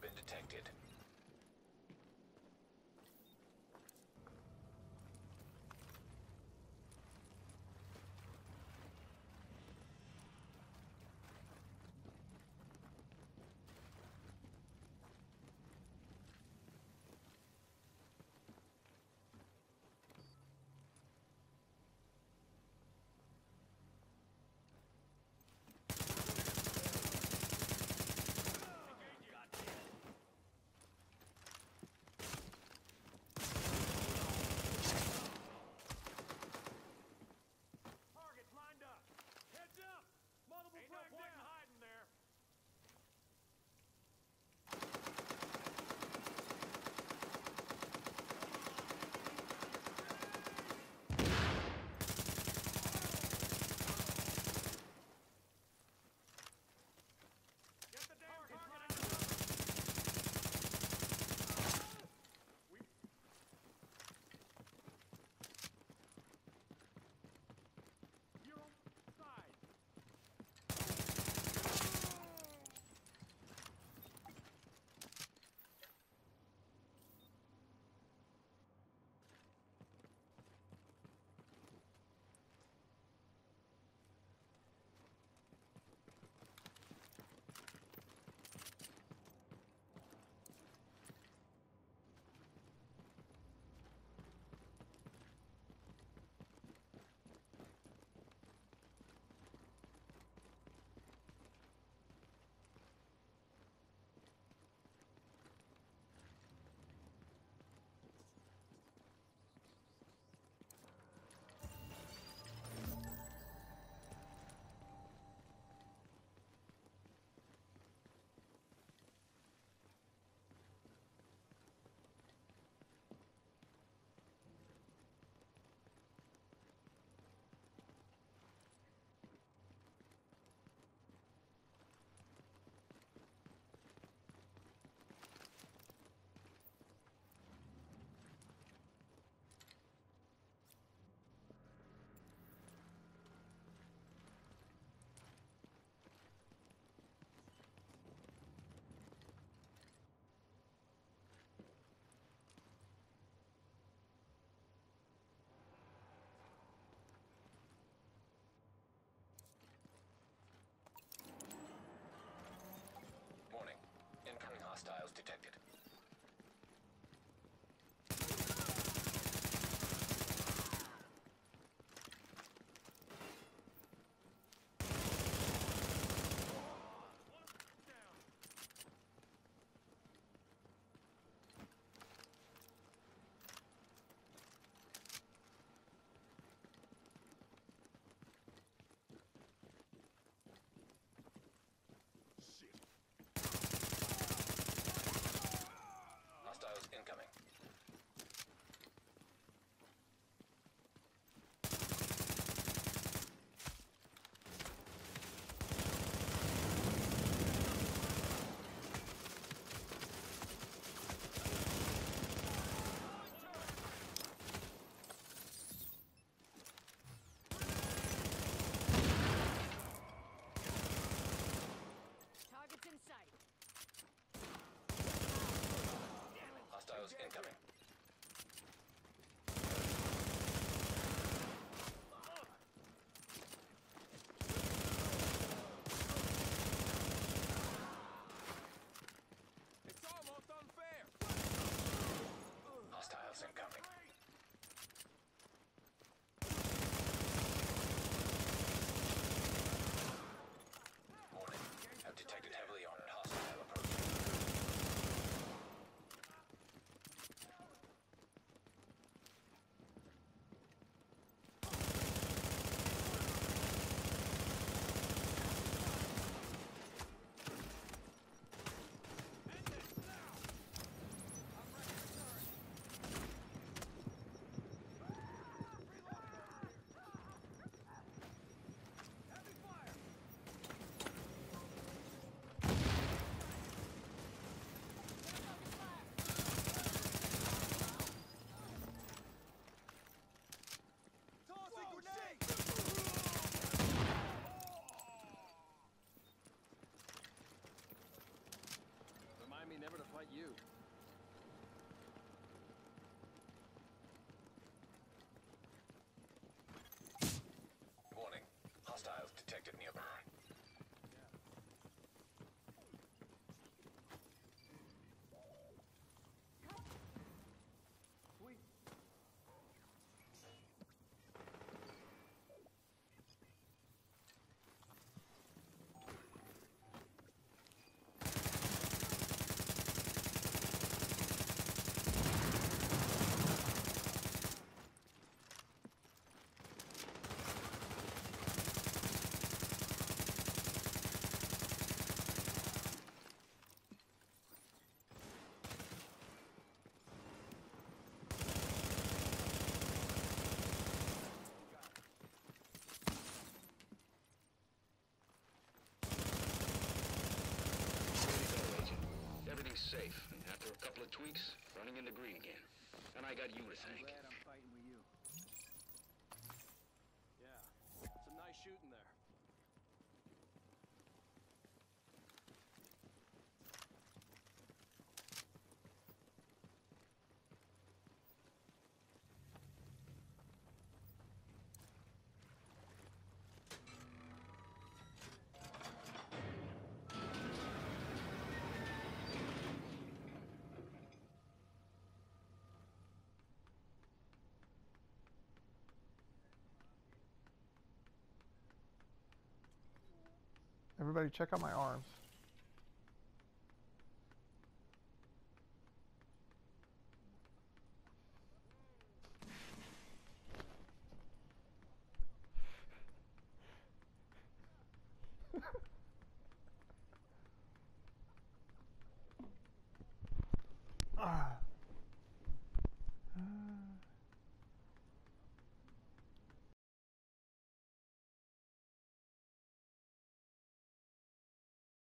been detected. Tweaks, running into green again. And I got you to thank. Everybody check out my arms. ah.